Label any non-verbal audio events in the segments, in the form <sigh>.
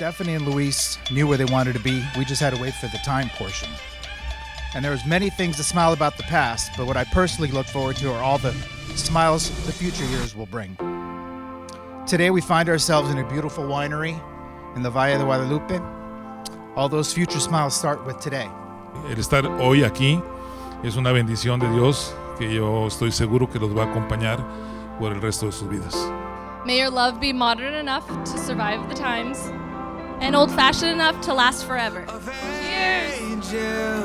Stephanie and Luis knew where they wanted to be. We just had to wait for the time portion. And there was many things to smile about the past, but what I personally look forward to are all the smiles the future years will bring. Today we find ourselves in a beautiful winery in the Valle de Guadalupe. All those future smiles start with today. El estar hoy aquí es una bendición de Dios que yo estoy seguro que los va a acompañar por el resto de sus vidas. May your love be modern enough to survive the times and old fashioned enough to last forever. Cheers!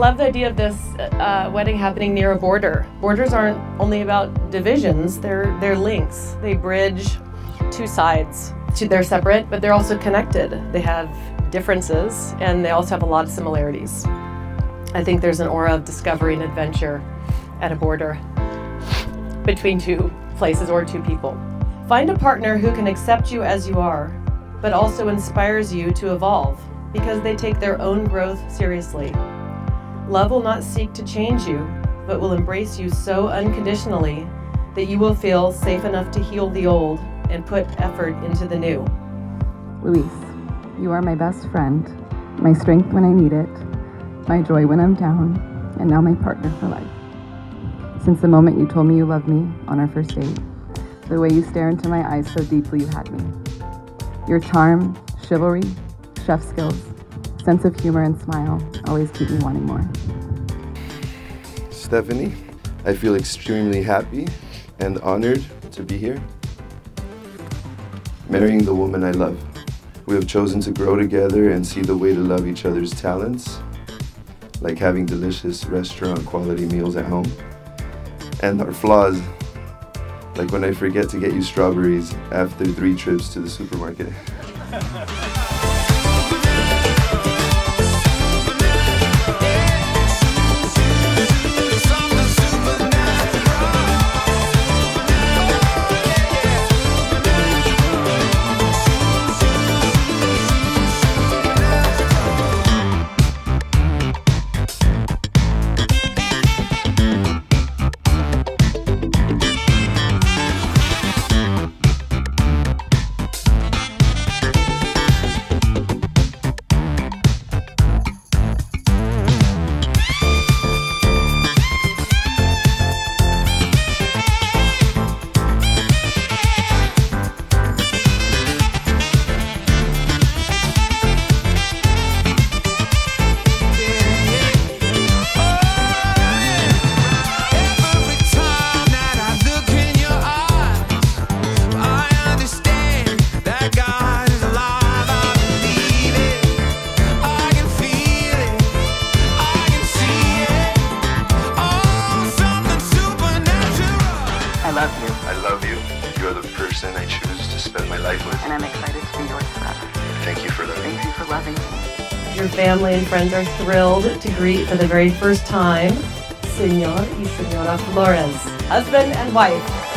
Love the idea of this uh, wedding happening near a border. Borders aren't only about divisions; they're they're links. They bridge two sides. They're separate, but they're also connected. They have differences, and they also have a lot of similarities. I think there's an aura of discovery and adventure at a border between two places or two people. Find a partner who can accept you as you are, but also inspires you to evolve because they take their own growth seriously. Love will not seek to change you, but will embrace you so unconditionally that you will feel safe enough to heal the old and put effort into the new. Luis, you are my best friend, my strength when I need it, my joy when I'm down, and now my partner for life. Since the moment you told me you loved me on our first date, the way you stare into my eyes so deeply you had me. Your charm, chivalry, chef skills, sense of humor, and smile always keep me wanting more. Stephanie, I feel extremely happy and honored to be here. Marrying the woman I love. We have chosen to grow together and see the way to love each other's talents, like having delicious restaurant quality meals at home, and our flaws, like when I forget to get you strawberries after three trips to the supermarket. <laughs> love you, I love you. You are the person I choose to spend my life with. and I'm excited to be yours forever. Thank you for loving me. Thank you for loving me. Your family and friends are thrilled to greet for the very first time Senor y Senora Flores, husband and wife.